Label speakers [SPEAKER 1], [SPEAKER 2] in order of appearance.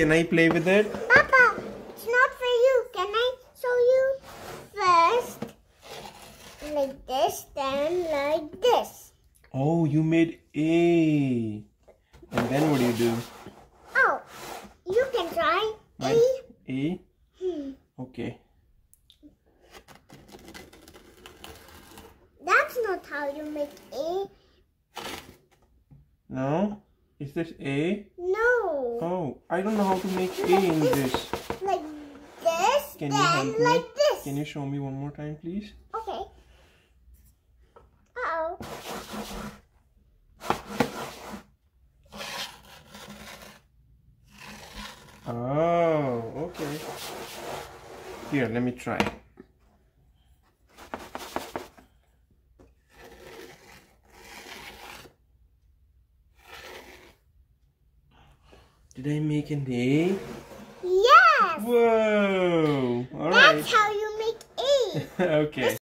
[SPEAKER 1] Can I play with it?
[SPEAKER 2] Papa, it's not for you. Can I show you? First, like this, then like this.
[SPEAKER 1] Oh, you made A. And then what do you do?
[SPEAKER 2] Oh, you can try. A.
[SPEAKER 1] A?
[SPEAKER 2] Hmm.
[SPEAKER 1] Okay.
[SPEAKER 2] That's not how you make A.
[SPEAKER 1] No? Is this A?
[SPEAKER 2] No.
[SPEAKER 1] Oh, I don't know how to make A in this.
[SPEAKER 2] Like this,
[SPEAKER 1] Can you help me?
[SPEAKER 2] like this.
[SPEAKER 1] Can you show me one more time, please?
[SPEAKER 2] Okay. Uh-oh.
[SPEAKER 1] Oh, okay. Here, let me try. Did I make an A?
[SPEAKER 2] Yes.
[SPEAKER 1] Whoa! All
[SPEAKER 2] That's
[SPEAKER 1] right.
[SPEAKER 2] how you make A.
[SPEAKER 1] okay.